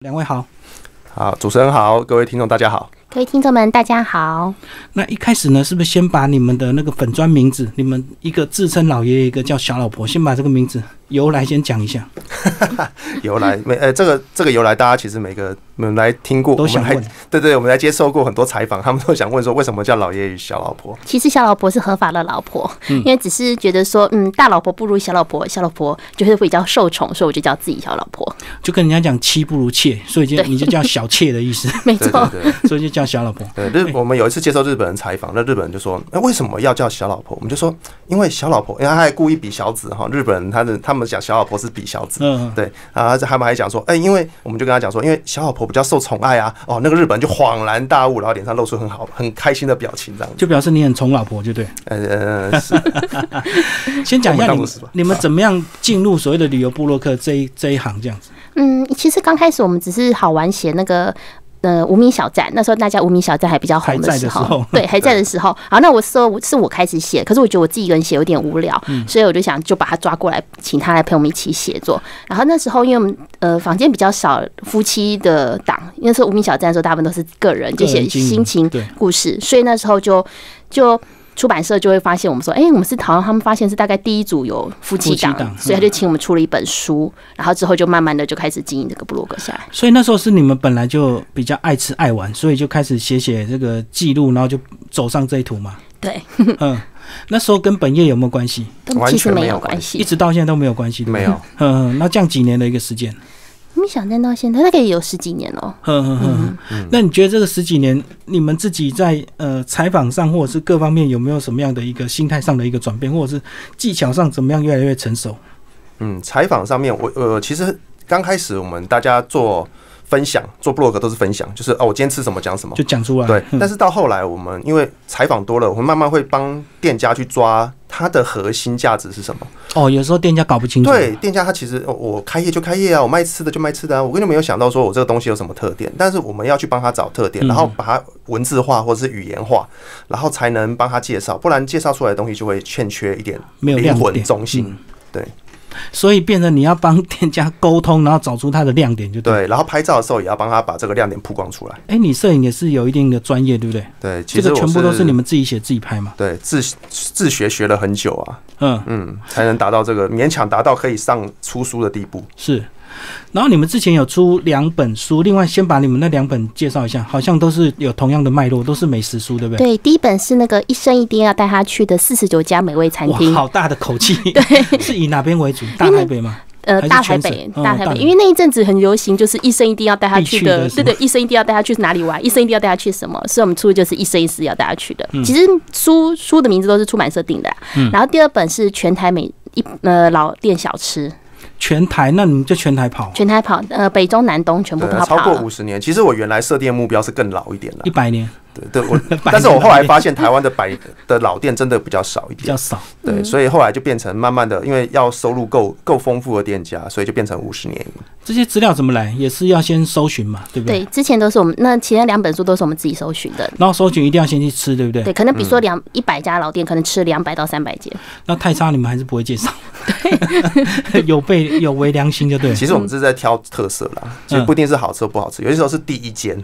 两位好，好，主持人好，各位听众大家好。各位听众们，大家好。那一开始呢，是不是先把你们的那个粉砖名字，你们一个自称老爷爷，一个叫小老婆，先把这个名字由来先讲一下。由来没呃，这个这个由来，大家其实每个我们来听过，都想问。对对，我们来接受过很多采访，他们都想问说，为什么叫老爷与小老婆？其实小老婆是合法的老婆，因为只是觉得说，嗯，大老婆不如小老婆，小老婆就是比较受宠，所以我就叫自己小老婆。就跟人家讲妻不如妾，所以就你就叫小妾的意思。没错，所以就叫小老婆。对，日我们有一次接受日本人采访，那日本人就说，那为什么要叫小老婆？我们就说，因为小老婆，因为他还故意比小子哈，日本人他的他们讲小老婆是比小子，嗯，对啊，他们还讲说，哎，因为我们就跟他讲说，因为小老婆比较受宠爱啊，哦，那个日本人就恍然大悟，然后脸上露出很好很开心的表情，这样就表示你很宠老婆，就对。呃，先讲一下你们你们怎么样进入所谓的旅游部落客这一这一行这样子。嗯，其实刚开始我们只是好玩写那个。呃，无名小站那时候大家无名小站还比较红的时候，对，还在的时候。好，那我说是我开始写，可是我觉得我自己一个人写有点无聊，所以我就想就把他抓过来，请他来陪我们一起写作。然后那时候因为我们呃房间比较少夫妻的档，因为是无名小站的时候，大部分都是个人就写心情故事，所以那时候就就。出版社就会发现我们说，哎，我们是好像他们发现是大概第一组有夫妻档，所以他就请我们出了一本书，然后之后就慢慢的就开始经营这个部落格下来。所以那时候是你们本来就比较爱吃爱玩，所以就开始写写这个记录，然后就走上这一途嘛。对，嗯，那时候跟本业有没有关系？其实没有关系，一直到现在都没有关系。没有，嗯，那这样几年的一个时间。没想到到现在大概也有十几年了。嗯嗯嗯。那你觉得这个十几年，你们自己在呃采访上或者是各方面有没有什么样的一个心态上的一个转变，或者是技巧上怎么样越来越成熟？嗯，采访上面我呃其实刚开始我们大家做。分享做 blog 都是分享，就是哦，我今天吃什么讲什么，就讲出来。对，但是到后来我们因为采访多了，我们慢慢会帮店家去抓它的核心价值是什么。哦，有时候店家搞不清楚。对，店家他其实我开业就开业啊，我卖吃的就卖吃的啊，我根本没有想到说我这个东西有什么特点。但是我们要去帮他找特点，然后把它文字化或者是语言化，然后才能帮他介绍，不然介绍出来的东西就会欠缺一点灵魂中心。对。所以变成你要帮店家沟通，然后找出他的亮点，就对。然后拍照的时候也要帮他把这个亮点曝光出来。哎，你摄影也是有一定的专业，对不对？对，这个全部都是你们自己写自己拍嘛？对，自自学学了很久啊，嗯嗯，才能达到这个勉强达到可以上出书的地步。是。然后你们之前有出两本书，另外先把你们那两本介绍一下，好像都是有同样的脉络，都是美食书，对不对？对，第一本是那个一生一定要带他去的四十九家美味餐厅，好大的口气。对，是以哪边为主？大台北吗？呃，大台北，大台北，因为那一阵子很流行，就是一生一定要带他去的，对对，一生一定要带他去哪里玩，一生一定要带他去什么，所以我们出的就是一生一世要带他去的。其实书书的名字都是出版社定的，嗯然后第二本是全台美一呃老店小吃。全台，那你就全台跑，全台跑，呃，北中南东全部跑。超过五十年，其实我原来设定目标是更老一点的，一百年。对对，我，但是我后来发现台湾的百的老店真的比较少一点，比较少。对，所以后来就变成慢慢的，因为要收入够够丰富的店家，所以就变成五十年。这些资料怎么来？也是要先搜寻嘛，对不对？对，之前都是我们那其他两本书都是我们自己搜寻的。然后搜寻一定要先去吃，对不对？对，可能比如说两一百家老店，可能吃两百到三百间。那太差，你们还是不会介绍。对，有被有违良心就对。其实我们是在挑特色啦，其实不一定是好吃不好吃，有些时候是第一间。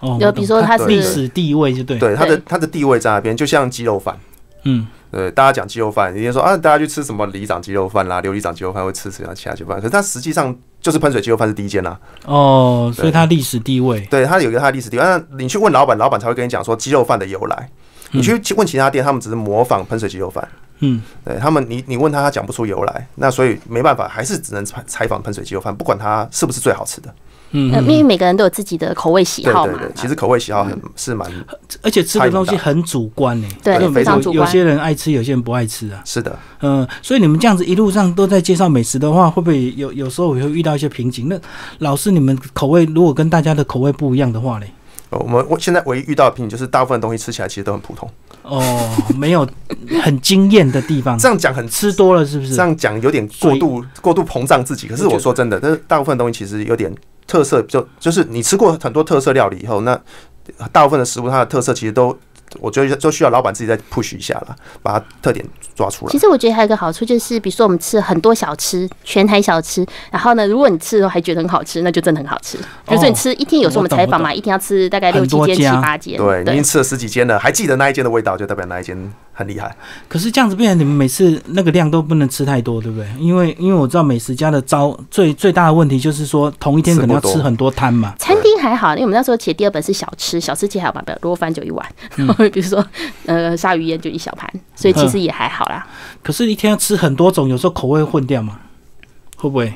哦，就比如说它是历史地位就对，对它的它的地位在那边，就像鸡肉饭，嗯，对，大家讲鸡肉饭，一定说啊，大家去吃什么里长鸡肉饭啦，琉璃长鸡肉饭会吃什么其他鸡肉饭，可是它实际上就是喷水鸡肉饭是第一间啦。哦，所以它历史地位，对，它有一个它的历史地位。那你去问老板，老板才会跟你讲说鸡肉饭的由来。你去问其他店，他们只是模仿喷水鸡肉饭，嗯，对他们，你你问他，他讲不出由来，那所以没办法，还是只能采采访喷水鸡肉饭，不管它是不是最好吃的。嗯，因为每个人都有自己的口味喜好嘛。对对对，其实口味喜好很是蛮，而且吃的东西很主观呢。对，非常主观。有些人爱吃，有些人不爱吃啊。是的，嗯，所以你们这样子一路上都在介绍美食的话，会不会有有时候也会遇到一些瓶颈？那老师，你们口味如果跟大家的口味不一样的话嘞？我们我现在唯一遇到的瓶颈就是，大部分东西吃起来其实都很普通。哦，没有很惊艳的地方。这样讲很吃多了是不是？这样讲有点过度过度膨胀自己。可是我说真的，但是大部分东西其实有点。特色就就是你吃过很多特色料理以后，那大部分的食物它的特色其实都我觉得就需要老板自己再 push 一下了，把它特点抓出来。其实我觉得还有一个好处就是，比如说我们吃很多小吃，全台小吃，然后呢，如果你吃的时候还觉得很好吃，那就真的很好吃。比如说你吃一天，有时候我们采访嘛，一天要吃大概六七间、七八间，对，已经吃了十几间了，还记得那一间的味道，就代表那一间很厉害。可是这样子变成你们每次那个量都不能吃太多，对不对？因为因为我知道美食家的招最最大的问题就是说，同一天可能要吃很多摊嘛。餐厅还好，因为我们那时候写第二本是小吃，小吃其实还有吧比如螺饭就一碗，比如说。呃，鲨鱼烟就一小盘，所以其实也还好啦。可是，一天要吃很多种，有时候口味混掉吗，会不会？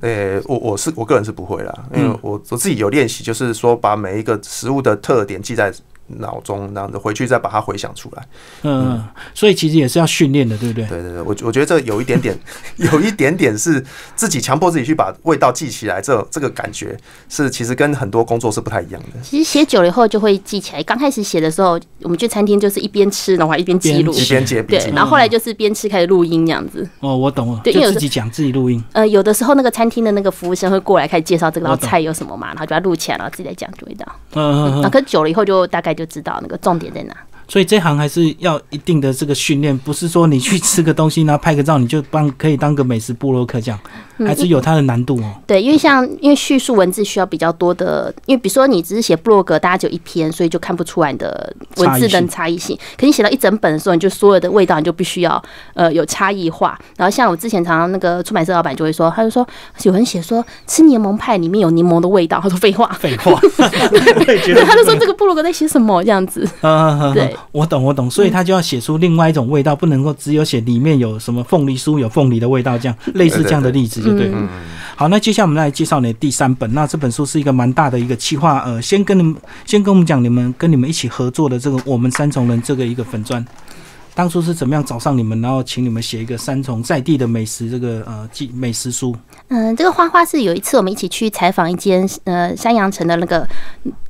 呃，我我是我个人是不会啦，因为我我自己有练习，就是说把每一个食物的特点记在。脑中那样子回去再把它回想出来，嗯，所以其实也是要训练的，对不对？对对对，我我觉得这有一点点，有一点点是自己强迫自己去把味道记起来，这这个感觉是其实跟很多工作是不太一样的。其实写久了以后就会记起来，刚开始写的时候，我们去餐厅就是一边吃然后一边记录，一边记对，然后后来就是边吃开始录音这样子。哦，我懂了，对，就自己讲自己录音。呃，有的时候那个餐厅的那个服务生会过来开始介绍这个道菜有什么嘛，然后就要录起来，然后自己再讲味道。嗯嗯嗯。那可久了以后就大概就知道那个重。点在哪？所以这行还是要一定的这个训练，不是说你去吃个东西，然后拍个照，你就帮可以当个美食部落客这样，还是有它的难度哦。对，因为像因为叙述文字需要比较多的，因为比如说你只是写布洛格，大家就一篇，所以就看不出来你的文字的差异性。可你写到一整本的时候，你就所有的味道你就必须要呃有差异化。然后像我之前常常那个出版社老板就会说，他就说有人写说吃柠檬派里面有柠檬的味道，他说废话，废话，对，他就说这个布洛格在写什么这样子，对。我懂，我懂，所以他就要写出另外一种味道，不能够只有写里面有什么凤梨酥有凤梨的味道，这样类似这样的例子就对嗯。好，那接下来我们来介绍你的第三本，那这本书是一个蛮大的一个企划，呃，先跟你们先跟我们讲你们跟你们一起合作的这个我们三重人这个一个粉砖。当初是怎么样找上你们，然后请你们写一个三重在地的美食这个呃记美食书？嗯，这个花花是有一次我们一起去采访一间呃山阳城的那个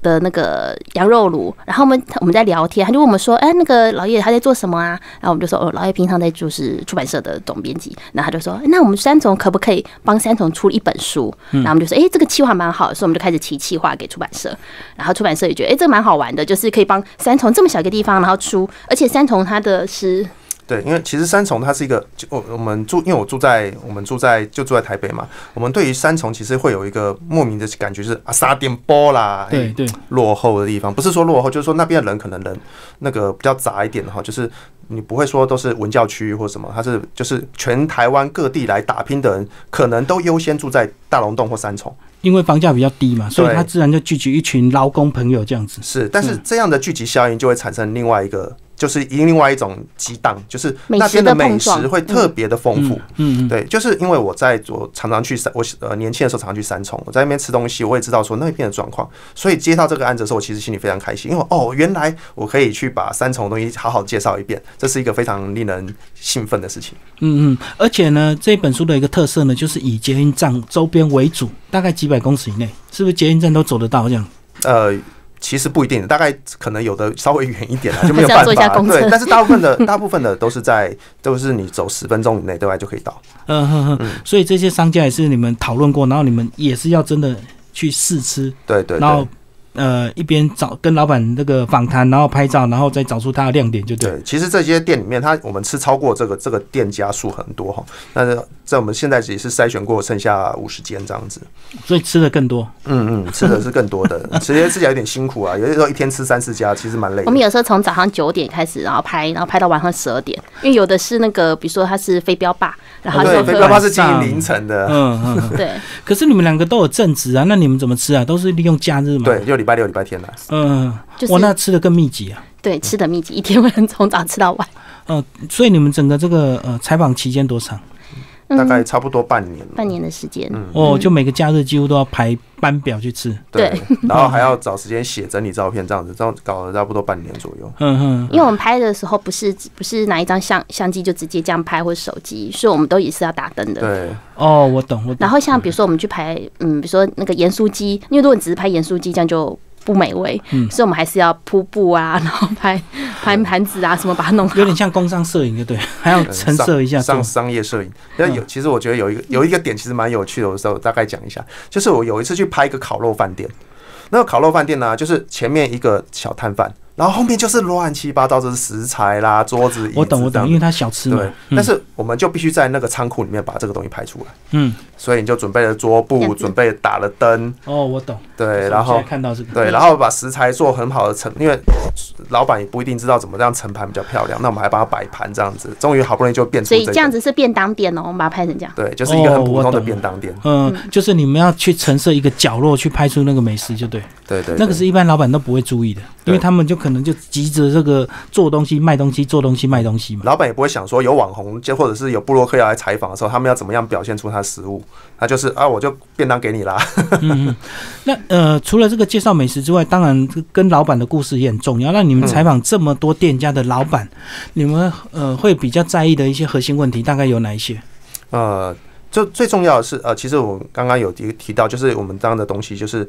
的那个羊肉炉，然后我们我们在聊天，他就问我们说：“哎，那个老叶他在做什么啊？”然后我们就说：“哦，老叶平常在就是出版社的总编辑。”然后他就说：“那我们三重可不可以帮三重出一本书？”然后我们就说：“哎，这个计划蛮好，所以我们就开始提计划给出版社。然后出版社也觉得：“哎，这个蛮好玩的，就是可以帮三重这么小一个地方，然后出，而且三重它的是。”对，因为其实三重它是一个，就我我们住，因为我住在我们住在就住在台北嘛，我们对于三重其实会有一个莫名的感觉，是啊，沙点波啦，对对，落后的地方，不是说落后，就是说那边的人可能人那个比较杂一点的哈，就是你不会说都是文教区或什么，它是就是全台湾各地来打拼的人，可能都优先住在大龙洞或三重，因为房价比较低嘛，所以它自然就聚集一群劳工朋友这样子。是，但是这样的聚集效应就会产生另外一个。就是另外一种激荡，就是那边的美食会特别的丰富。嗯，对，就是因为我在我常常去三，我呃年轻的时候常常去三重，我在那边吃东西，我也知道说那边的状况，所以接到这个案子的时候，我其实心里非常开心，因为哦，原来我可以去把三重的东西好好介绍一遍，这是一个非常令人兴奋的事情。嗯嗯，而且呢，这本书的一个特色呢，就是以捷运站周边为主，大概几百公尺以内，是不是捷运站都走得到这样？呃。其实不一定，大概可能有的稍微远一点了，就没有办法。对，但是大部分的 大部分的都是在都是你走十分钟以内，对外就可以到。嗯哼哼。所以这些商家也是你们讨论过，然后你们也是要真的去试吃。对对。然后。呃，一边找跟老板那个访谈，然后拍照，然后再找出它的亮点，就对。对，其实这些店里面，它我们吃超过这个这个店家数很多哈，但是在我们现在也是筛选过，剩下五十间这样子，所以吃的更多。嗯嗯，吃的是更多的，其实吃起来有点辛苦啊，有些时候一天吃三四家，其实蛮累。我们有时候从早上九点开始，然后拍，然后拍到晚上十二点，因为有的是那个，比如说他是飞镖吧，然后对，飞镖吧是经营凌晨的，嗯嗯，对。可是你们两个都有正职啊，那你们怎么吃啊？都是利用假日嘛？对，就礼拜六、礼拜天的。嗯，我那吃的更密集啊。对，吃的密集，一天不能从早吃到晚。嗯，所以你们整个这个呃采访期间多长？大概差不多半年，半年的时间。哦，就每个假日几乎都要排班表去吃。对，然后还要找时间写整理照片，这样子，这样搞了差不多半年左右。嗯哼，因为我们拍的时候不是不是拿一张相相机就直接这样拍，或者手机，所以我们都也是要打灯的。对，哦，我懂，我懂。然后像比如说我们去拍，嗯，比如说那个盐酥鸡，因为如果你只是拍盐酥鸡，这样就。不美味，嗯，所以我们还是要铺布啊，然后拍拍盘子啊，什么把它弄好，有点像工商摄影，对对？还要陈设一下，上商业摄影。那有，其实我觉得有一个有一个点，其实蛮有趣的，我时候大概讲一下，就是我有一次去拍一个烤肉饭店，那个烤肉饭店呢，就是前面一个小摊贩。然后后面就是乱七八糟，就是食材啦、桌子、我懂我懂，因为他小吃嘛。对，但是我们就必须在那个仓库里面把这个东西拍出来。嗯，所以你就准备了桌布，准备打了灯。哦，我懂。对，然后看到这个。对，然后把食材做很好的盛，因为老板也不一定知道怎么样盛盘比较漂亮，那我们还帮他摆盘这样子，终于好不容易就变出。所以这样子是便当店哦，我们把它拍成这样。对，就是一个很普通的便当店。嗯，就是你们要去陈设一个角落去拍出那个美食，就对。对对。那个是一般老板都不会注意的，因为他们就可能就急着。这个做东西卖东西做东西卖东西嘛，老板也不会想说有网红就或者是有布洛克要来采访的时候，他们要怎么样表现出他的食物？他就是啊，我就便当给你啦。嗯，那呃，除了这个介绍美食之外，当然跟老板的故事也很重要。那你们采访这么多店家的老板，你们呃会比较在意的一些核心问题，大概有哪一些？呃，就最重要的是呃，其实我刚刚有提提到，就是我们这样的东西，就是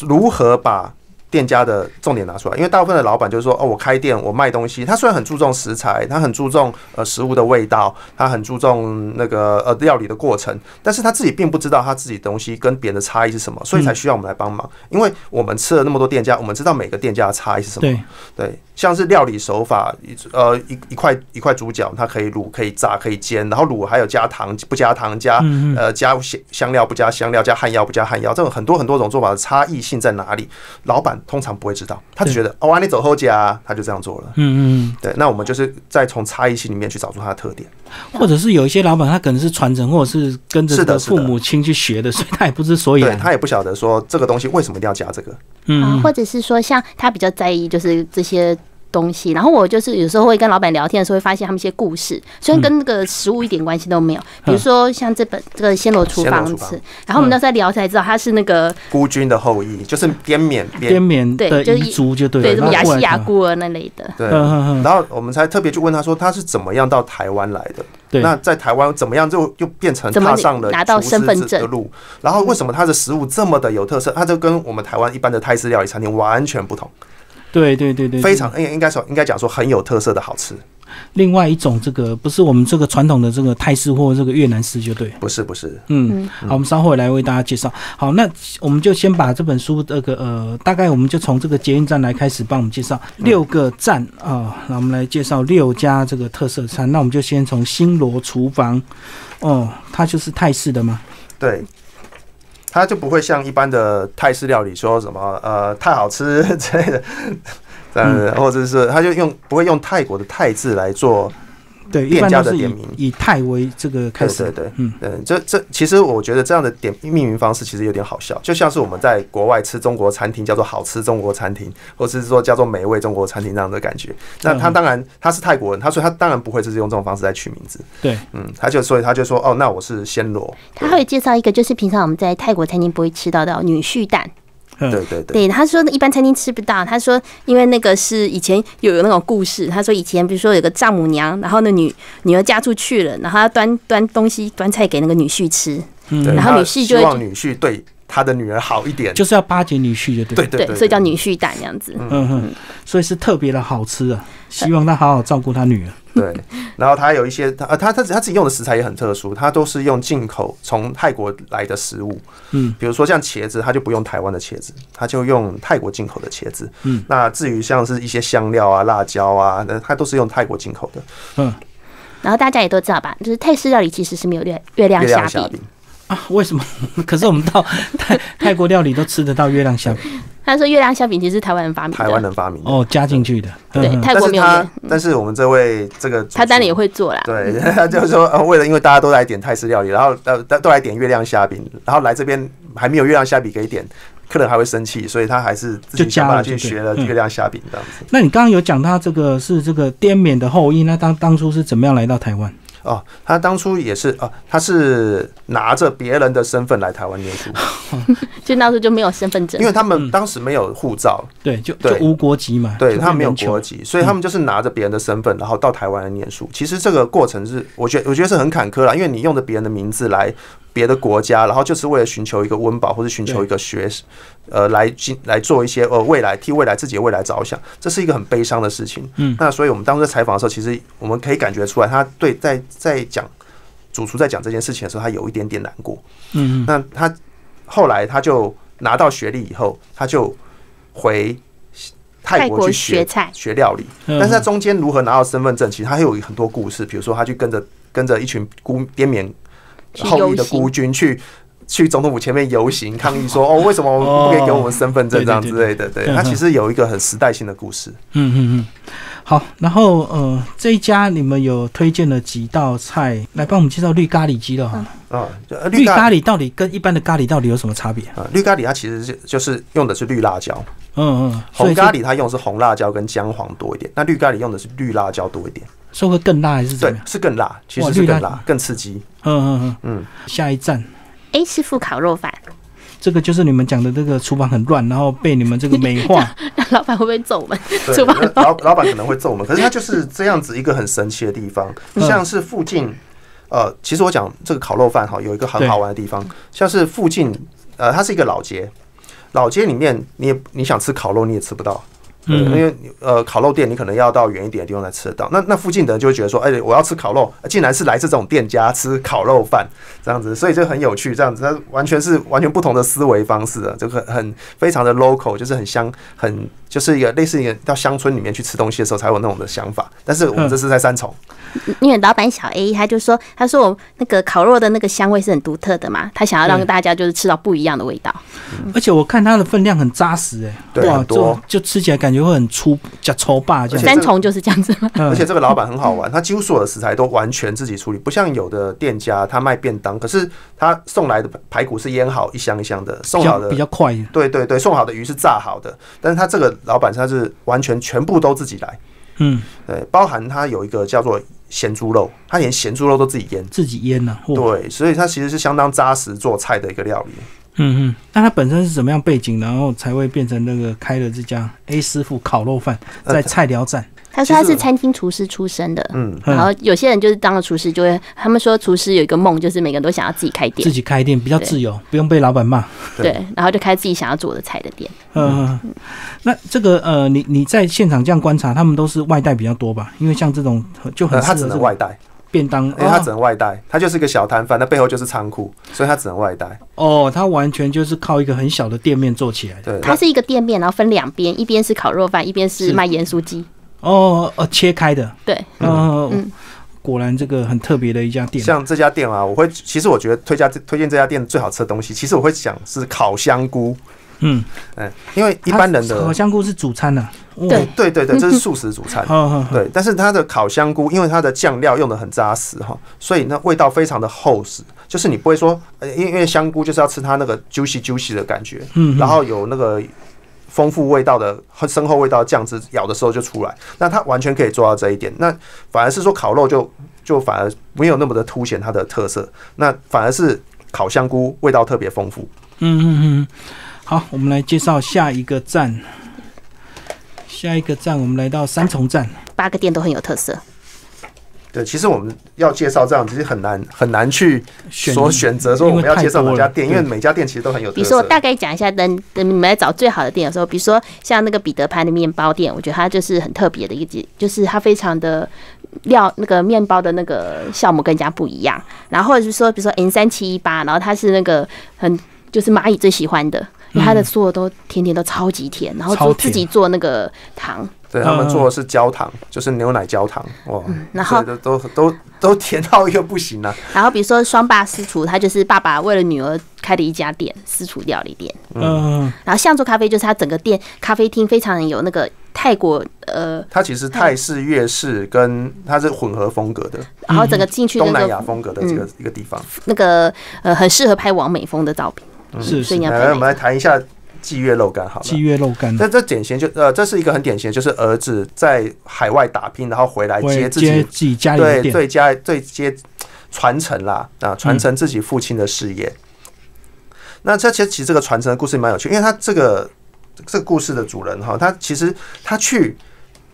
如何把。店家的重点拿出来，因为大部分的老板就是说，哦，我开店，我卖东西。他虽然很注重食材，他很注重呃食物的味道，他很注重那个呃料理的过程，但是他自己并不知道他自己东西跟别人的差异是什么，所以才需要我们来帮忙。因为我们吃了那么多店家，我们知道每个店家的差异是什么。对对，像是料理手法，呃一一块一块猪脚，它可以卤，可以炸，可以煎，然后卤还有加糖不加糖，加呃加香香料不加香料，加汉药不加汉药，这种很多很多种做法的差异性在哪里？老板。通常不会知道，他只觉得哦，你走后家，他就这样做了。嗯嗯，对。那我们就是再从差异性里面去找出它的特点，或者是有一些老板他可能是传承，或者是跟着的父母亲去学的，所以他也不知所以然，他也不晓得说这个东西为什么一定要加这个。嗯，或者是说像他比较在意就是这些。东西，然后我就是有时候会跟老板聊天的时候，会发现他们一些故事，虽然跟那个食物一点关系都没有。比如说像这本这个《暹罗厨房》子，然后我们那时候聊才知道他是那个孤军的后裔，就是滇缅滇缅的彝族，就对，对，什么雅西亚孤儿那类的。对，然后我们才特别去问他说他是怎么样到台湾来的？那在台湾怎么样就就变成踏上了拿到身份证的路？然后为什么他的食物这么的有特色？他就跟我们台湾一般的泰式料理餐厅完全不同。对对对对，非常应应该说应该讲说很有特色的好吃。另外一种这个不是我们这个传统的这个泰式或这个越南式就对，不是不是，嗯，好，我们稍后来为大家介绍。好，那我们就先把这本书这个呃，大概我们就从这个捷运站来开始帮我们介绍六个站啊，那我们来介绍六家这个特色餐。那我们就先从新罗厨房，哦，它就是泰式的吗？对。它就不会像一般的泰式料理说什么呃太好吃 之类的，这样子，或者是他就用不会用泰国的泰字来做。对，店家的点名以泰为这个开始，对对对，嗯嗯，这这其实我觉得这样的点命名方式其实有点好笑，就像是我们在国外吃中国餐厅叫做好吃中国餐厅，或者是说叫做美味中国餐厅那样的感觉。那他当然他是泰国人，他说他当然不会就是用这种方式来取名字。对，嗯，他就所以他就说哦，那我是暹罗。他会介绍一个就是平常我们在泰国餐厅不会吃到的女婿蛋。对对对，对他说一般餐厅吃不到。他说因为那个是以前有有那种故事。他说以前比如说有个丈母娘，然后那女女儿嫁出去了，然后要端端东西端菜给那个女婿吃，然后女婿就希望女婿对他的女儿好一点，就是要巴结女婿就对对对，所以叫女婿蛋这样子。嗯。哼，所以是特别的好吃啊，希望他好好照顾他女儿。对，然后他有一些他他他他自己用的食材也很特殊，他都是用进口从泰国来的食物，嗯，比如说像茄子，他就不用台湾的茄子，他就用泰国进口的茄子，嗯，那至于像是一些香料啊、辣椒啊，那他都是用泰国进口的，嗯，然后大家也都知道吧，就是泰式料理其实是没有月月亮虾饼啊，为什么？可是我们到 泰泰国料理都吃得到月亮虾饼。他说：“月亮虾饼其实是台湾人发明的，台湾人发明哦，加进去的。对，泰国没有。但是我们这位这个他当然也会做啦。对，他就是说，为了因为大家都来点泰式料理，然后呃都来点月亮虾饼，然后来这边还没有月亮虾饼可以点，客人还会生气，所以他还是自己想办法去学了月亮虾饼这样子。那你刚刚有讲他这个是这个滇缅的后裔，那当当初是怎么样来到台湾？”哦，他当初也是哦，他是拿着别人的身份来台湾念书，就当时就没有身份证，因为他们当时没有护照，对，就就无国籍嘛，对他没有国籍，所以他们就是拿着别人的身份，然后到台湾来念书。其实这个过程是，我觉得我觉得是很坎坷啦，因为你用着别人的名字来。别的国家，然后就是为了寻求一个温饱，或者寻求一个学，呃，来进来做一些呃未来替未来自己的未来着想，这是一个很悲伤的事情。嗯，那所以我们当时在采访的时候，其实我们可以感觉出来，他对在在讲主厨在讲这件事情的时候，他有一点点难过。嗯，那他后来他就拿到学历以后，他就回泰国去学菜、学料理。但是他中间如何拿到身份证，其实他还有很多故事。比如说，他去跟着跟着一群孤滇缅后裔的孤军去去总统府前面游行 抗议，说哦，为什么不可以给我们身份证这样之类的？对它其实有一个很时代性的故事。嗯嗯嗯。好，然后呃，这一家你们有推荐了几道菜来帮我们介绍绿咖喱鸡的哈？啊，绿咖喱到底跟一般的咖喱到底有什么差别啊？绿咖喱它其实是就是用的是绿辣椒，嗯嗯，红咖喱它用的是红辣椒跟姜黄多一点，那绿咖喱用的是绿辣椒多一点，说会更辣还是怎么样？是更辣，其实是更辣，更刺激。嗯嗯嗯嗯，下一站，A 师傅烤肉饭。这个就是你们讲的这个厨房很乱，然后被你们这个美化。老板会不会揍我们？厨房老老板可能会揍我们，可是他就是这样子一个很神奇的地方。像是附近，呃，其实我讲这个烤肉饭哈，有一个很好玩的地方，像是附近，呃，它是一个老街，老街里面你也你想吃烤肉你也吃不到。嗯，因为呃，烤肉店你可能要到远一点的地方才吃得到。那那附近的人就会觉得说，哎，我要吃烤肉，竟然是来自这种店家吃烤肉饭这样子，所以就很有趣。这样子，它完全是完全不同的思维方式啊，就很很非常的 local，就是很乡，很就是一个类似一个到乡村里面去吃东西的时候才有那种的想法。但是我们这是在三重，因为老板小 A 他就说，他说我那个烤肉的那个香味是很独特的嘛，他想要让大家就是吃到不一样的味道。而且我看它的分量很扎实，哎，对，多就吃起来感觉会很粗，叫粗霸这样。三重就是这样子。而且这个老板很好玩，他几乎所有的食材都完全自己处理，不像有的店家他卖便当，可是他送来的排骨是腌好一箱一箱的，送好的比较快。对对对，送好的鱼是炸好的，但是他这个老板他是完全全部都自己来。嗯，对，包含它有一个叫做咸猪肉，它连咸猪肉都自己腌，自己腌呢。对，所以它其实是相当扎实做菜的一个料理。嗯嗯，那他本身是怎么样背景，然后才会变成那个开了这家 A 师傅烤肉饭在菜寮站？他说他是餐厅厨师出身的，嗯，然后有些人就是当了厨师就会，他们说厨师有一个梦，就是每个人都想要自己开店，自己开店比较自由，不用被老板骂，对，然后就开自己想要做的菜的店。嗯，那这个呃，你你在现场这样观察，他们都是外带比较多吧？因为像这种就很他只能外带。便当，因为他只能外带，他就是一个小摊贩，那背后就是仓库，所以他只能外带。哦，他完全就是靠一个很小的店面做起来的。对，它是一个店面，然后分两边，一边是烤肉饭，一边是卖盐酥鸡。哦，哦，切开的。对，嗯，果然这个很特别的一家店。像这家店啊，我会其实我觉得推荐推荐这家店最好吃的东西，其实我会想是烤香菇。嗯，嗯，因为一般人的烤香菇是主餐呢。对对对对，这是素食主餐。对，但是它的烤香菇，因为它的酱料用的很扎实哈，所以那味道非常的厚实。就是你不会说，因为因为香菇就是要吃它那个 juicy juicy 的感觉，嗯，然后有那个丰富味道的深厚味道酱汁，咬的时候就出来。那它完全可以做到这一点。那反而是说烤肉就就反而没有那么的凸显它的特色。那反而是烤香菇味道特别丰富。嗯嗯嗯。好，我们来介绍下一个站。下一个站，我们来到三重站。八个店都很有特色。对，其实我们要介绍这样，其实很难很难去说选择说我们要介绍哪家店，因为每家店其实都很有特色。比如说，我大概讲一下，等等你们来找最好的店的时候，比如说像那个彼得潘的面包店，我觉得它就是很特别的一个，就是它非常的料那个面包的那个酵母跟人家不一样。然后或者是说，比如说 N 三七一八，然后它是那个很就是蚂蚁最喜欢的。他的所有都甜甜都超级甜，然后做自己做那个糖，对他们做的是焦糖，就是牛奶焦糖哇，然后都都都甜到一个不行了。然后比如说双爸私厨，他就是爸爸为了女儿开的一家店，私厨料理店。嗯，然后象洲咖啡就是他整个店咖啡厅非常有那个泰国呃，它其实泰式、粤式跟它是混合风格的，然后整个进去东南亚风格的这个一个地方，那个呃很适合拍完美风的照片。是是，来，我们来谈一下鲫月肉干，好了。鲫月肉干，那这典型就呃，这是一个很典型的，就是儿子在海外打拼，然后回来接自己自己家里对对家对接传承啦啊，传承自己父亲的事业。那这其实其实这个传承的故事蛮有趣，因为他这个这个故事的主人哈，他其实他去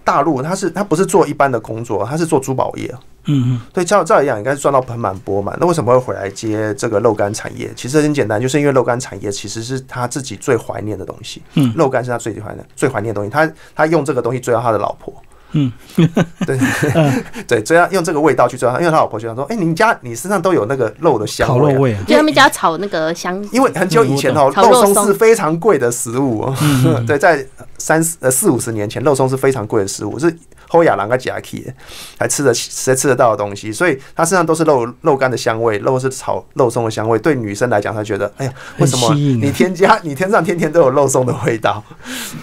大陆，他是他不是做一般的工作，他是做珠宝业。嗯嗯，对，照照理讲应该是赚到盆满钵满。那为什么会回来接这个肉干产业？其实很简单，就是因为肉干产业其实是他自己最怀念的东西。嗯，肉干是他最怀念、最怀念的东西。他他用这个东西追到他的老婆。嗯，对，对，这样用这个味道去追他，因为他老婆就想说，哎，你家你身上都有那个肉的香味，就他们家炒那个香，因为很久以前哦，肉松是非常贵的食物哦，对，在三四呃四五十年前，肉松是非常贵的食物，是。后亚郎跟夹克还吃得谁吃得到的东西，所以他身上都是肉肉干的香味，肉是炒肉松的香味。对女生来讲，她觉得哎呀，为什么你添加你天上天天都有肉松的味道？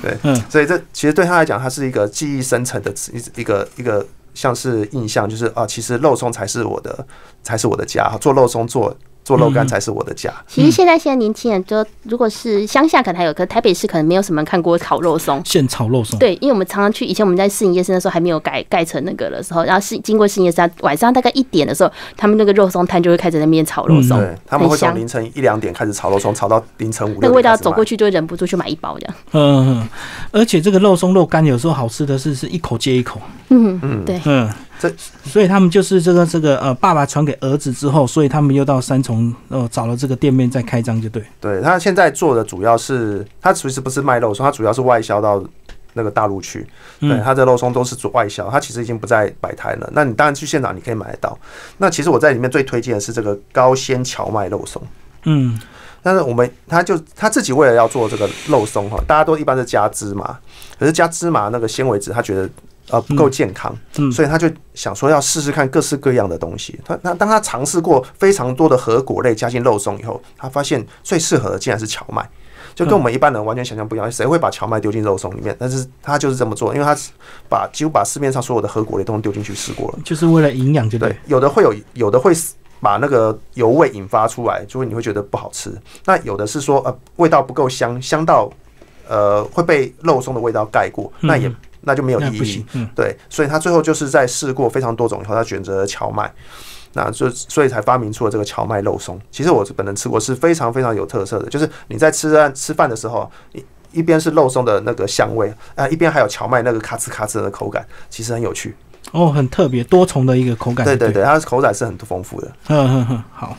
对，所以这其实对她来讲，它是一个记忆深层的一一个一个像是印象，就是啊，其实肉松才是我的，才是我的家。做肉松做。做肉干才是我的家。其实现在现在年轻人就如果是乡下可能还有，可台北市可能没有什么看过烤肉松。现炒肉松。对，因为我们常常去，以前我们在市营夜市的时候还没有改改成那个的时候，然后是经过市营夜市，晚上大概一点的时候，他们那个肉松摊就会开始在那边炒肉松。对，他们会从凌晨一两点开始炒肉松，炒到凌晨五。那个味道走过去就忍不住去买一包这样。嗯，而且这个肉松肉干有时候好吃的是是一口接一口。嗯嗯，对，嗯。这，所以他们就是这个这个呃，爸爸传给儿子之后，所以他们又到三重呃找了这个店面再开张就对。对他现在做的主要是，他其实不是卖肉松，他主要是外销到那个大陆去。对，他的肉松都是做外销，他其实已经不在摆摊了。那你当然去现场你可以买得到。那其实我在里面最推荐的是这个高纤荞麦肉松。嗯，但是我们他就他自己为了要做这个肉松哈，大家都一般是加芝麻，可是加芝麻那个纤维质，他觉得。呃，不够健康，所以他就想说要试试看各式各样的东西。他那当他尝试过非常多的核果类加进肉松以后，他发现最适合的竟然是荞麦，就跟我们一般人完全想象不一样。谁会把荞麦丢进肉松里面？但是他就是这么做，因为他把几乎把市面上所有的核果类都丢进去试过了，就是为了营养，对对？有的会有，有的会把那个油味引发出来，就会你会觉得不好吃。那有的是说呃味道不够香，香到呃会被肉松的味道盖过，那也。那就没有意义，对，所以他最后就是在试过非常多种以后，他选择了荞麦，那就所以才发明出了这个荞麦肉松。其实我本人吃过是非常非常有特色的，就是你在吃饭吃饭的时候，一一边是肉松的那个香味啊，一边还有荞麦那个咔哧咔哧的口感，其实很有趣哦，很特别多重的一个口感。对对对，它的口感是很丰富的。嗯嗯嗯，好，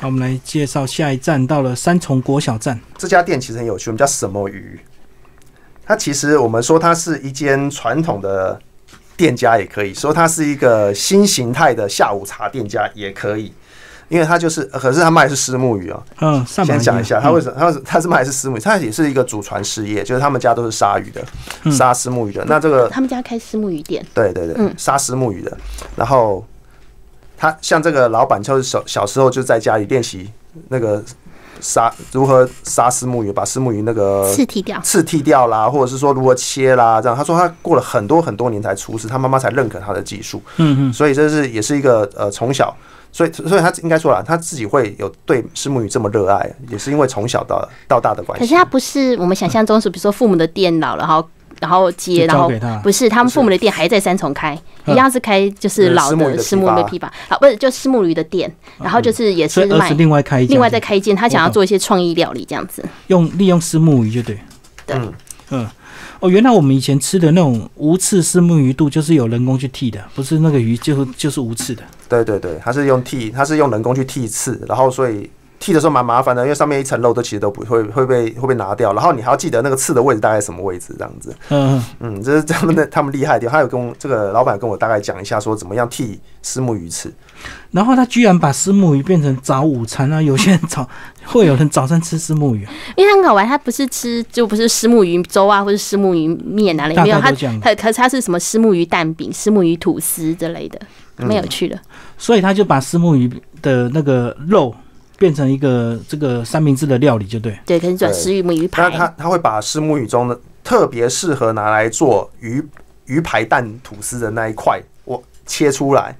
那我们来介绍下一站，到了三重国小站，这家店其实很有趣，我们叫什么鱼？它其实我们说它是一间传统的店家也可以说它是一个新形态的下午茶店家也可以，因为它就是可是它卖的是石目鱼啊。嗯，先讲一下它为什么它它是卖的是石目鱼，它也是一个祖传事业，就是他们家都是杀鱼的，杀石目鱼的。那这个他们家开石目鱼店，对对对，杀石目鱼的。然后他像这个老板就是小小时候就在家里练习那个。杀如何杀丝木鱼，把丝木鱼那个刺剃掉，刺剃掉啦，或者是说如何切啦，这样他说他过了很多很多年才出师，他妈妈才认可他的技术。嗯嗯，所以这是也是一个呃从小，所以所以他应该说了，他自己会有对石木鱼这么热爱，也是因为从小到到大的关系。可是他不是我们想象中是，比如说父母的电脑，然后。然后接，然后不是他们父母的店还在三重开，一样是开就是老的石木鱼的批发，啊不是就石木鱼的店，然后就是也是卖另外开另外再开一间，他想要做一些创意料理这样子，用利用石木鱼就对，对，嗯，哦，原来我们以前吃的那种无刺石木鱼肚就是有人工去剃的，不是那个鱼就就是无刺的，对对对，它是用剃，它是用人工去剃刺，然后所以。剃的时候蛮麻烦的，因为上面一层肉都其实都不会会被会被拿掉，然后你还要记得那个刺的位置大概什么位置这样子。嗯 嗯，这是他们的他们厉害的地方。他有跟这个老板跟我大概讲一下，说怎么样剃丝木鱼刺。然后他居然把丝木鱼变成早午餐啊！有些人早 会有人早上吃丝木鱼，啊因为很好玩，他不是吃就不是丝木鱼粥啊，或者丝木鱼面啊，没有他他可是他是什么丝木鱼蛋饼、丝木鱼吐司之类的，蛮有趣的。所以他就把丝木鱼的那个肉。变成一个这个三明治的料理就对，对，可以转石鱼木鱼排。那他他会把石木鱼中的特别适合拿来做鱼鱼排蛋吐司的那一块，我切出来，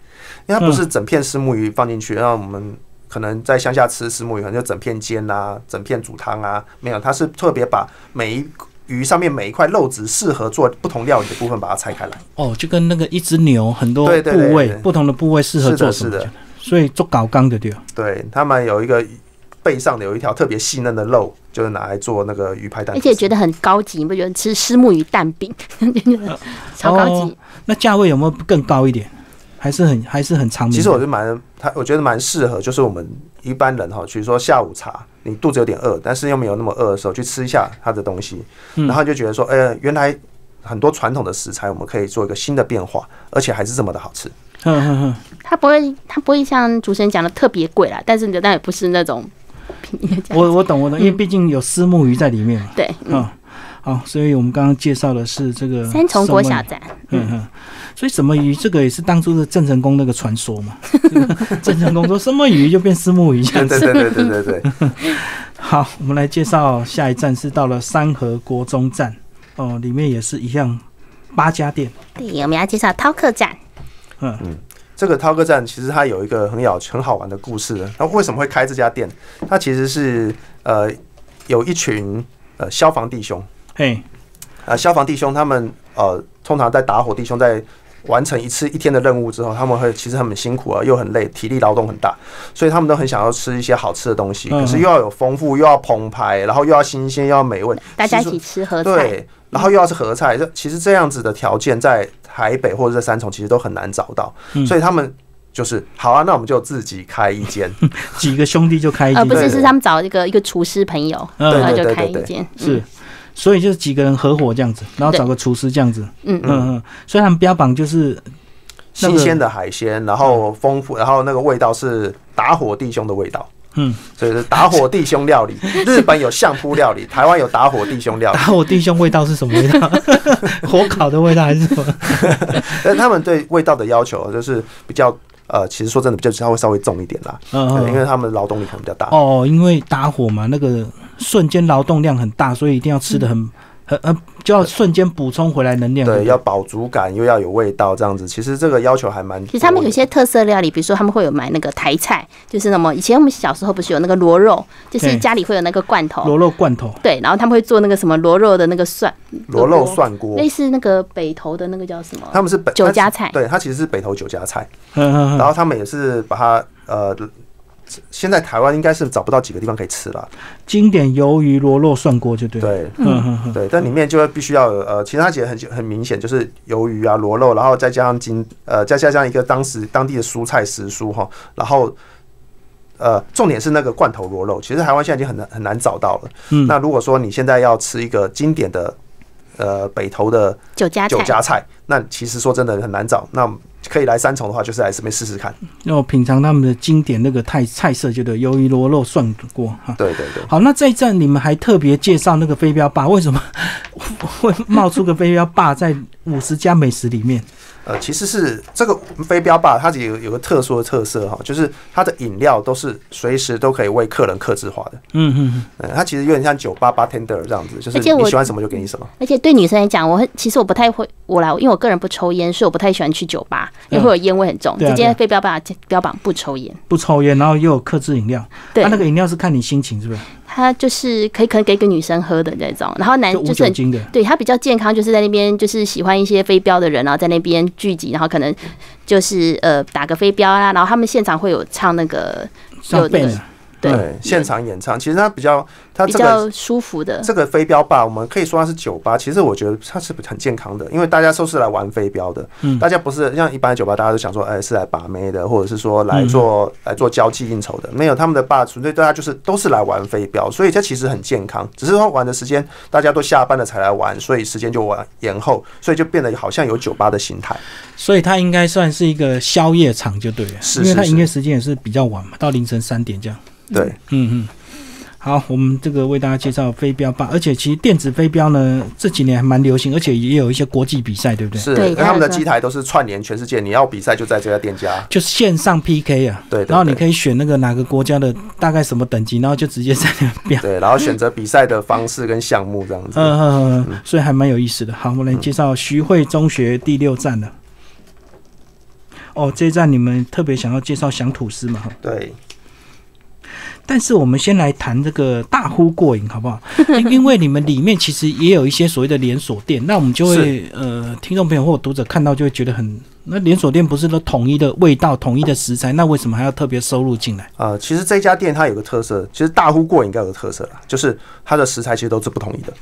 因为它不是整片石木鱼放进去，让我们可能在乡下吃石木鱼，可能就整片煎啊，整片煮汤啊，没有，它是特别把每一鱼上面每一块肉质适合做不同料理的部分把它拆开来。哦，就跟那个一只牛很多部位不同的部位适合做什么？所以做搞缸的对对他们有一个背上的有一条特别细嫩的肉，就是拿来做那个鱼排蛋，而且觉得很高级，你不觉得吃虱目鱼蛋饼 超高级？那价位有没有更高一点？还是很还是很长？其实我是蛮，他我觉得蛮适合，就是我们一般人哈，比如说下午茶，你肚子有点饿，但是又没有那么饿的时候，去吃一下他的东西，然后就觉得说，哎，原来很多传统的食材，我们可以做一个新的变化，而且还是这么的好吃。它不会，它不会像主持人讲的特别贵啦，但是但也不是那种。我我懂我懂，因为毕竟有丝木鱼在里面嘛。对，嗯，好，所以我们刚刚介绍的是这个三重国小站。嗯哼，所以什么鱼，这个也是当初的郑成功那个传说嘛。郑成功说什么鱼就变丝木鱼，这样子。对对对对对对。好，我们来介绍下一站是到了三河国中站哦，里面也是一样八家店。对，我们要介绍饕客站。嗯。嗯。这个涛哥站其实它有一个很有很好玩的故事。那为什么会开这家店？它其实是呃有一群呃消防弟兄，嘿，啊消防弟兄他们呃通常在打火弟兄在完成一次一天的任务之后，他们会其实很辛苦啊，又很累，体力劳动很大，所以他们都很想要吃一些好吃的东西，可是又要有丰富，又要澎湃，然后又要新鲜，又要美味，大家一起吃合菜，对，然后又要是合菜，这其实这样子的条件在。台北或者在三重其实都很难找到，所以他们就是好啊，那我们就自己开一间，几个兄弟就开一间，不是是他们找一个一个厨师朋友，然后就开一间，是，所以就是几个人合伙这样子，然后找个厨师这样子，嗯嗯嗯，所以他们标榜就是新鲜的海鲜，然后丰富，然后那个味道是打火弟兄的味道。嗯，所以是打火弟兄料理。日本有相扑料理，台湾有打火弟兄料理。打火弟兄味道是什么味道？火烤的味道还是什么？但他们对味道的要求就是比较呃，其实说真的，比较稍微稍微重一点啦。嗯，因为他们劳动力可能比较大。哦，因为打火嘛，那个瞬间劳动量很大，所以一定要吃的很。呃呃，就要瞬间补充回来能量，对，要饱足感，又要有味道，这样子。其实这个要求还蛮。其实他们有些特色料理，比如说他们会有买那个台菜，就是那么以前我们小时候不是有那个螺肉，就是家里会有那个罐头，螺肉罐头。对，然后他们会做那个什么螺肉的那个蒜，螺肉蒜锅，类似那个北投的那个叫什么？他们是北酒家菜，对，它其实是北投酒家菜。然后他们也是把它呃。现在台湾应该是找不到几个地方可以吃了。经典鱿鱼螺肉涮锅就对。对，嗯对，但里面就会必须要有呃，其他节很很明显就是鱿鱼啊、螺肉，然后再加上金呃，再加上一个当时当地的蔬菜时蔬哈，然后呃，重点是那个罐头螺肉，其实台湾现在已经很难很难找到了。嗯，那如果说你现在要吃一个经典的呃北投的酒家酒家菜，那其实说真的很难找。那可以来三重的话，就是来这边试试看。然后品尝他们的经典那个菜菜色，就对，鱿鱼螺肉涮锅哈。对对对。好，那这一站你们还特别介绍那个飞镖霸，为什么 会冒出个飞镖霸在五十家美食里面？呃，其实是这个飞镖吧，它有有个特殊的特色哈，就是它的饮料都是随时都可以为客人克制化的。嗯嗯嗯，它其实有点像酒吧 bartender 这样子，就是你喜欢什么就给你什么。而且对女生来讲，我其实我不太会，我来，因为我个人不抽烟，所以我不太喜欢去酒吧，因为会有烟味很重。直接飞镖吧标榜不抽烟，不抽烟，然后又有克制饮料。对，它那个饮料是看你心情，是不是？他就是可以可能给个女生喝的那种，然后男就是很对他比较健康，就是在那边就是喜欢一些飞镖的人，然后在那边聚集，然后可能就是呃打个飞镖啊，然后他们现场会有唱那个有那个。对，现场演唱，其实它比较，它比较舒服的。这个飞镖吧，我们可以说它是酒吧。其实我觉得它是很健康的，因为大家都是来玩飞镖的。嗯，大家不是像一般的酒吧，大家都想说，哎，是来把妹的，或者是说来做来做交际应酬的。没有，他们的吧纯粹大家就是都是来玩飞镖，所以这其实很健康。只是说玩的时间大家都下班了才来玩，所以时间就往延后，所以就变得好像有酒吧的心态。所以它应该算是一个宵夜场就对了，是因为它营业时间也是比较晚嘛，到凌晨三点这样。对，嗯嗯，好，我们这个为大家介绍飞镖吧，而且其实电子飞镖呢这几年还蛮流行，而且也有一些国际比赛，对不对？是，因为他们的机台都是串联全世界，你要比赛就在这家店家，就是线上 PK 啊。对，然后你可以选那个哪个国家的大概什么等级，然后就直接在那边。对，然后选择比赛的方式跟项目这样子。嗯嗯嗯，所以还蛮有意思的。好，我们来介绍徐汇中学第六站了。哦，这一站你们特别想要介绍响吐司嘛？对。但是我们先来谈这个大呼过瘾，好不好？因为你们里面其实也有一些所谓的连锁店，那我们就会呃，听众朋友或读者看到就会觉得很，那连锁店不是都统一的味道、统一的食材，那为什么还要特别收入进来？呃，其实这家店它有个特色，其实大呼过瘾应该有个特色啦，就是它的食材其实都是不统一的。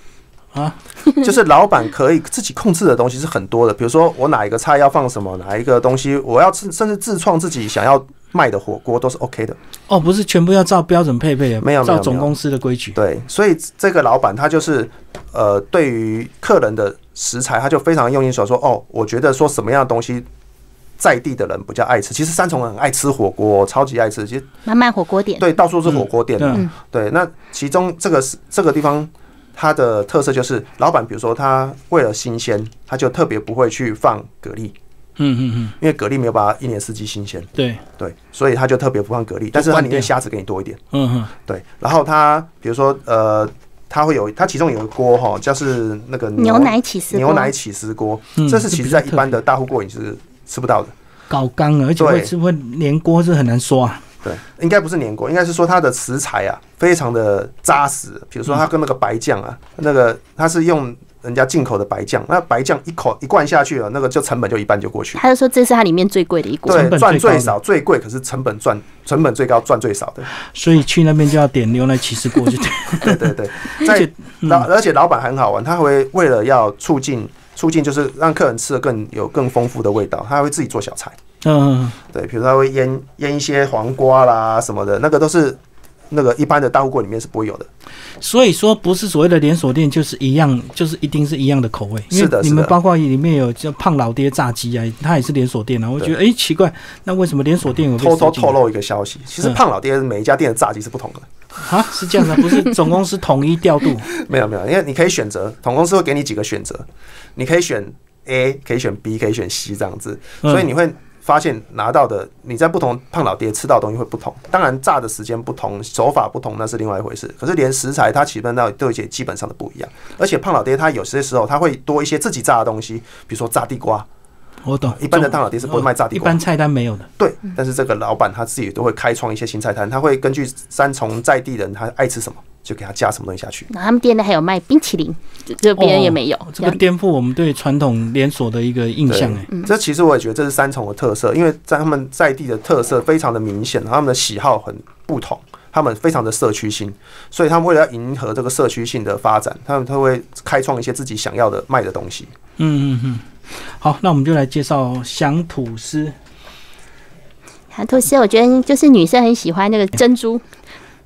啊，就是老板可以自己控制的东西是很多的，比如说我哪一个菜要放什么，哪一个东西我要甚至自创自己想要卖的火锅都是 OK 的。哦，不是全部要照标准配备的，没有照总公司的规矩。对，所以这个老板他就是呃，对于客人的食材，他就非常用心说说哦，我觉得说什么样的东西在地的人比较爱吃。其实三重人很爱吃火锅，超级爱吃。其实慢慢火锅店对，到处是火锅店。嗯，对。那其中这个是这个地方。它的特色就是，老板比如说他为了新鲜，他就特别不会去放蛤蜊。嗯嗯嗯，因为蛤蜊没有办法一年四季新鲜。对对，所以他就特别不放蛤蜊，但是它里面虾子给你多一点。嗯哼，对。然后它比如说呃，它会有它其中有一锅哈，就是那个牛奶起司牛奶起司锅，这是其实在一般的大户过瘾是吃不到的，搞干而且会是会连锅是很难刷。对，应该不是粘锅，应该是说它的食材啊，非常的扎实。比如说它跟那个白酱啊，那个它是用人家进口的白酱，那白酱一口一罐下去了，那个就成本就一半就过去。他就说这是它里面最贵的一锅，对，赚最少最贵，可是成本赚成本最高，赚最少的。所以去那边就要点牛奶骑士锅，就对对 对。而且老而且老板很好玩，他会为了要促进促进，就是让客人吃的更有更丰富的味道，他会自己做小菜。嗯，对，比如他会腌腌一些黄瓜啦什么的，那个都是那个一般的大户柜里面是不会有的。所以说，不是所谓的连锁店就是一样，就是一定是一样的口味。是的，你们包括里面有叫胖老爹炸鸡啊，它也是连锁店啊。我觉得哎奇怪，那为什么连锁店有偷偷透露一个消息？其实胖老爹每一家店的炸鸡是不同的啊，是这样的，不是总公司统一调度？没有没有，因为你可以选择，总公司会给你几个选择，你可以选 A，可以选 B，可以选 C 这样子，所以你会。发现拿到的你在不同胖老爹吃到东西会不同，当然炸的时间不同，手法不同那是另外一回事。可是连食材它基本上都有一些基本上的不一样，而且胖老爹他有些时候他会多一些自己炸的东西，比如说炸地瓜。我懂，一般的胖老爹是不会卖炸地瓜，一般菜单没有的。对，但是这个老板他自己都会开创一些新菜单，他会根据三重在地人他爱吃什么。就给他加什么东西下去。那他们店内还有卖冰淇淋，这别人也没有。这个颠覆我们对传统连锁的一个印象哎。这其实我也觉得这是三重的特色，因为在他们在地的特色非常的明显，他们的喜好很不同，他们非常的社区性，所以他们为了要迎合这个社区性的发展，他们他会开创一些自己想要的卖的东西。嗯嗯嗯。好，那我们就来介绍响吐司。香吐司，我觉得就是女生很喜欢那个珍珠。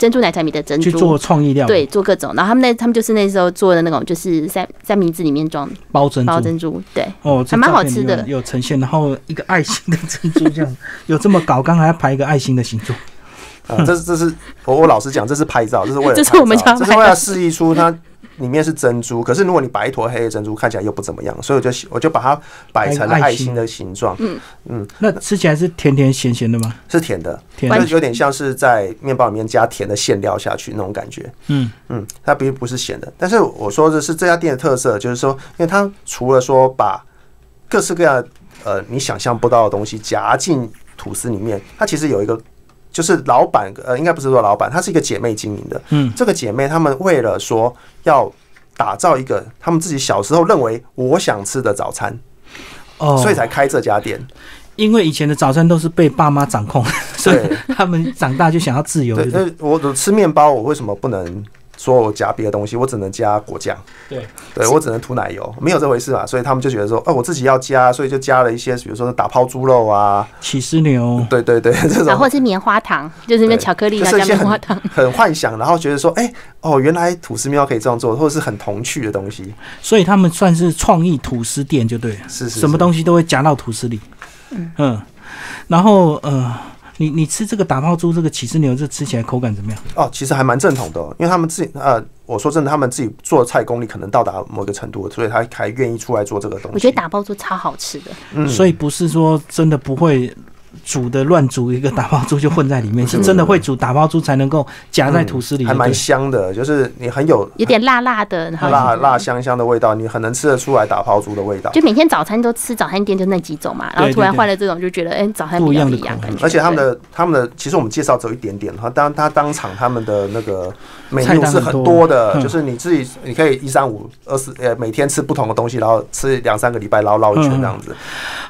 珍珠奶茶米的珍珠去做创意料，对，做各种。然后他们那他们就是那时候做的那种，就是三三明治里面装包珍珠包珍珠，对，哦，还蛮好吃的。有呈现，然后一个爱心的珍珠这样，有这么搞，刚才要排一个爱心的形状。啊，这是这是我我老实讲，这是拍照，这是为了 这是我们家，这是为了示意出它。里面是珍珠，可是如果你摆一坨黑的珍珠，看起来又不怎么样，所以我就我就把它摆成了爱心的形状。嗯嗯，那吃起来是甜甜咸咸的吗？是甜的，甜的有点像是在面包里面加甜的馅料下去那种感觉。嗯嗯，它并不是咸的。但是我说的是这家店的特色，就是说，因为它除了说把各式各样呃你想象不到的东西夹进吐司里面，它其实有一个。就是老板，呃，应该不是说老板，她是一个姐妹经营的。嗯，这个姐妹她们为了说要打造一个她们自己小时候认为我想吃的早餐，哦，所以才开这家店。因为以前的早餐都是被爸妈掌控，所以他们长大就想要自由。对，我吃面包，我为什么不能？说我加别的东西，我只能加果酱。对，对我只能涂奶油，没有这回事嘛。所以他们就觉得说，哦，我自己要加，所以就加了一些，比如说打泡猪肉啊，起司牛，对对对，这种，或者是棉花糖，就是那巧克力加棉花糖，很幻想，然后觉得说，哎，哦，原来吐司喵可以这样做，或者是很童趣的东西。所以他们算是创意吐司店，就对，是是，什么东西都会夹到吐司里。嗯嗯，然后呃。你你吃这个打泡猪这个起司牛，这吃起来口感怎么样？哦，其实还蛮正统的，因为他们自己呃，我说真的，他们自己做菜功力可能到达某个程度，所以他还愿意出来做这个东西。我觉得打泡猪超好吃的，嗯，所以不是说真的不会。煮的乱煮一个打包猪就混在里面，是真的会煮打包猪才能够夹在吐司里，还蛮香的。就是你很有有点辣辣的，辣辣香香的味道，你很能吃得出来打包猪的味道。就每天早餐都吃早餐店就那几种嘛，然后突然换了这种，就觉得哎，早餐不一样的感觉。而且他们的他们的其实我们介绍只有一点点，哈，当他当场他们的那个美目是很多的，就是你自己你可以一三五二十呃每天吃不同的东西，然后吃两三个礼拜，然后绕一圈这样子。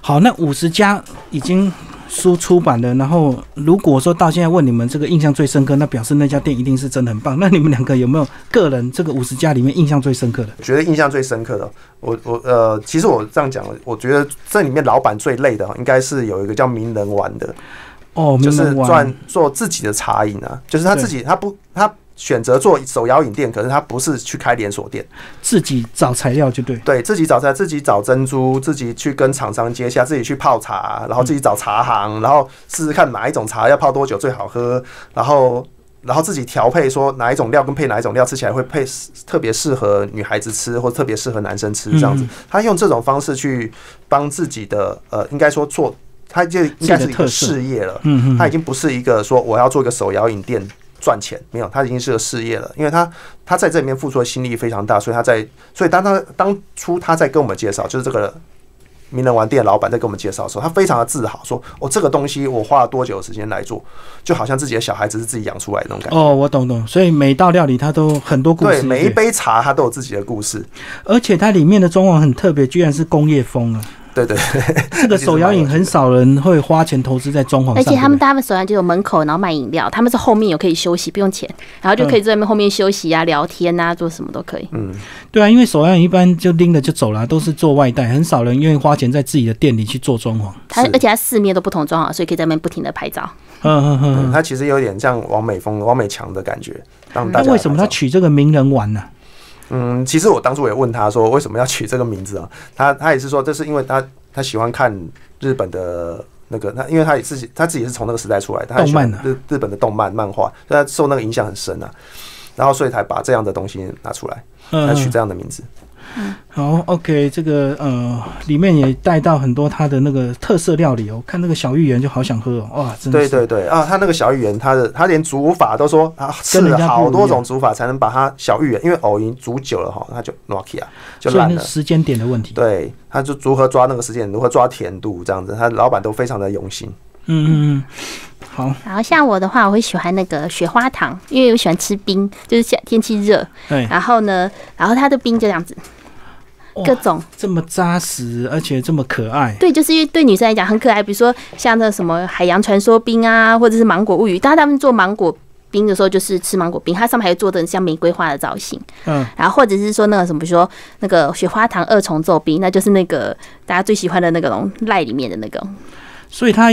好，那五十家已经。书出版的，然后如果说到现在问你们这个印象最深刻，那表示那家店一定是真的很棒。那你们两个有没有个人这个五十家里面印象最深刻的？觉得印象最深刻的，我我呃，其实我这样讲，我觉得这里面老板最累的，应该是有一个叫名人玩的。哦，就是赚做自己的茶饮啊，就是他自己他不他。选择做手摇饮店，可是他不是去开连锁店，自己找材料就对，对自己找材，自己找珍珠，自己去跟厂商接洽，自己去泡茶，然后自己找茶行，然后试试看哪一种茶要泡多久最好喝，然后然后自己调配，说哪一种料跟配哪一种料吃起来会配特别适合女孩子吃，或特别适合男生吃这样子。他用这种方式去帮自己的呃，应该说做，他就应该是一个事业了。嗯嗯，他已经不是一个说我要做一个手摇饮店。赚钱没有，他已经是个事业了，因为他他在这里面付出的心力非常大，所以他在，所以当他当初他在跟我们介绍，就是这个名人玩店老板在跟我们介绍的时候，他非常的自豪，说：“哦，这个东西我花了多久的时间来做，就好像自己的小孩子是自己养出来的那种感觉。”哦，我懂懂，所以每道料理它都很多故事，对，每一杯茶它都有自己的故事，而且它里面的装潢很特别，居然是工业风啊。对对，这个手摇饮很少人会花钱投资在装潢上，而且他们他们手摇就有门口，然后卖饮料，他们是后面有可以休息，不用钱，然后就可以在那边后面休息啊、聊天啊，做什么都可以。嗯，对啊，因为手摇饮一般就拎着就走了，都是做外带，很少人愿意花钱在自己的店里去做装潢。它而且它四面都不同装潢，所以可以在那边不停的拍照。嗯嗯嗯，它其实有点像王美风、王美强的感觉。那为什么他取这个名人玩呢？嗯，其实我当初也问他说为什么要取这个名字啊？他 他也是说这是因为他。他喜欢看日本的那个，他因为他也自己他自己是从那个时代出来，他喜欢日日本的动漫漫画，所以他受那个影响很深啊。然后所以才把这样的东西拿出来，来取这样的名字。好，OK，这个呃，里面也带到很多它的那个特色料理哦。看那个小芋圆就好想喝哦，哇，真的。对对对啊，他那个小芋圆，他的他连煮法都说啊，试了好多种煮法才能把它小芋圆，因为藕银煮久了哈，它就 rocky 啊，就烂了。时间点的问题。对，他就如何抓那个时间，如何抓甜度这样子，他老板都非常的用心。嗯嗯嗯，好。然后像我的话，我会喜欢那个雪花糖，因为我喜欢吃冰，就是夏天气热。对。然后呢，然后它的冰就这样子。各种这么扎实，而且这么可爱。对，就是因为对女生来讲很可爱。比如说像那什么海洋传说冰啊，或者是芒果物语。当他们做芒果冰的时候，就是吃芒果冰，它上面还做的像玫瑰花的造型。嗯，然后或者是说那个什么，比如说那个雪花糖二重奏冰，那就是那个大家最喜欢的那个龙赖里面的那个。所以它。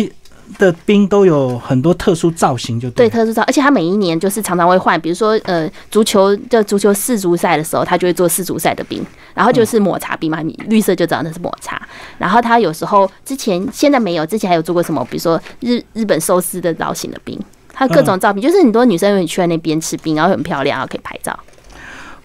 的冰都有很多特殊造型，就对特殊造，而且他每一年就是常常会换，比如说呃足球就足球四足赛的时候，他就会做四足赛的冰，然后就是抹茶冰嘛，你绿色就知道那是抹茶。然后他有时候之前现在没有，之前还有做过什么，比如说日日本寿司的造型的冰，他各种造型，就是很多女生会去那边吃冰，然后很漂亮，然后可以拍照。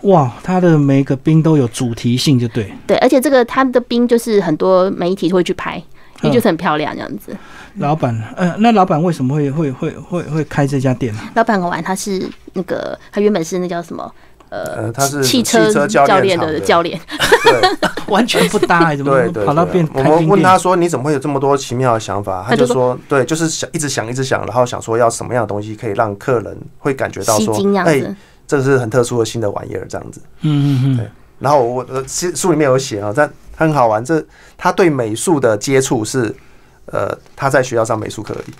哇，他的每个冰都有主题性，就对。对，而且这个他的冰就是很多媒体会去拍。因为就是很漂亮这样子。老板，呃，那老板为什么会会会会会开这家店呢？老板很玩，他是那个他原本是那叫什么？呃，他是汽车教练的教练，对，完全不搭，怎么跑到变？我们问他说：“你怎么会有这么多奇妙的想法？”他就说：“对，就是想一直想一直想，然后想说要什么样的东西可以让客人会感觉到说，哎，这是很特殊的新的玩意儿，这样子。”嗯嗯嗯。对，然后我呃，其实书里面有写啊，在。很好玩，这他对美术的接触是，呃，他在学校上美术课而已。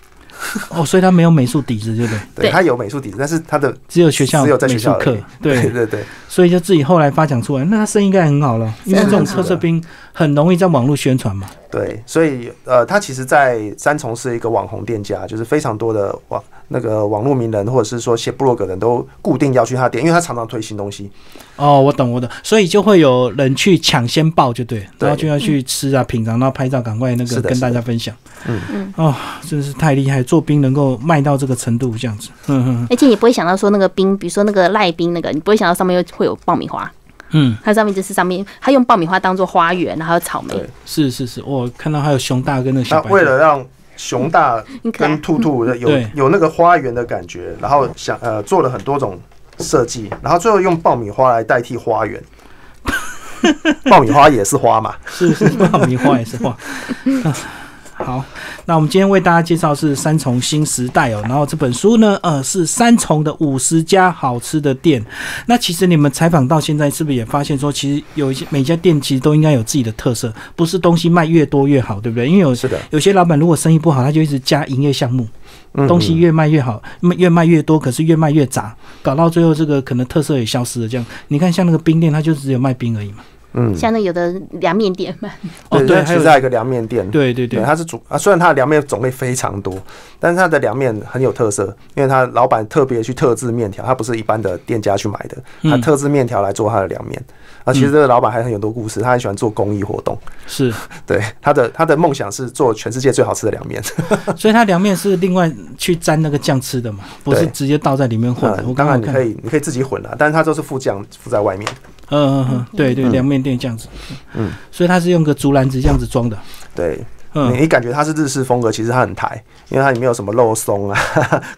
哦，所以他没有美术底子，对不对？对他有美术底子，但是他的只有学校只有在学校课，对 对对。所以就自己后来发展出来，那他生意应该很好了，因为这种特色兵很容易在网络宣传嘛。对，所以呃，他其实，在三重是一个网红店家，就是非常多的网那个网络名人，或者是说写部落格的人都固定要去他店，因为他常常推新东西。哦，我懂，我懂，所以就会有人去抢先报，就对，然后就要去吃啊、品尝，然后拍照，赶快那个跟大家分享。嗯嗯，哦，真是太厉害，做冰能够卖到这个程度，这样子。嗯嗯。而且你不会想到说那个冰，比如说那个赖冰那个，你不会想到上面又会有爆米花。嗯，它上面就是上面，它用爆米花当做花园，然后有草莓。是是是，我看到还有熊大跟那个小白。为了让熊大跟兔兔有有那个花园的感觉，然后想呃做了很多种。设计，然后最后用爆米花来代替花园。爆米花也是花嘛？是是，爆米花也是花。好，那我们今天为大家介绍是三重新时代哦。然后这本书呢，呃，是三重的五十家好吃的店。那其实你们采访到现在，是不是也发现说，其实有一些每家店其实都应该有自己的特色，不是东西卖越多越好，对不对？因为有是的，有些老板如果生意不好，他就一直加营业项目。东西越卖越好，越卖越多，可是越卖越杂，搞到最后这个可能特色也消失了。这样，你看像那个冰店，它就只有卖冰而已嘛。嗯，像那有的凉面店嘛。哦，对，其实还有一个凉面店。对对对，它是主啊，虽然它的凉面种类非常多，但是它的凉面很有特色，因为它老板特别去特制面条，他不是一般的店家去买的，他特制面条来做他的凉面。啊，其实这个老板还很多故事，他很喜欢做公益活动。是，对，他的他的梦想是做全世界最好吃的凉面。所以他凉面是另外去沾那个酱吃的嘛，不是直接倒在里面混。我刚刚你可以你可以自己混了，但是它都是附酱附在外面。嗯嗯嗯，对对，凉面店这样子。嗯，所以它是用个竹篮子这样子装的。对。你你感觉它是日式风格，其实它很台，因为它里面有什么肉松啊、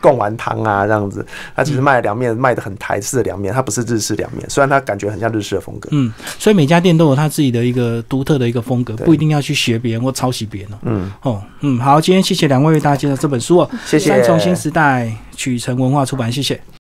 贡丸汤啊这样子。它其实卖凉面卖的很台式的凉面，它不是日式凉面，虽然它感觉很像日式的风格。嗯，所以每家店都有它自己的一个独特的一个风格，不一定要去学别人或抄袭别人哦。嗯哦嗯，好，今天谢谢两位为大家介绍这本书哦，谢谢。三重新时代，曲城文化出版，谢谢。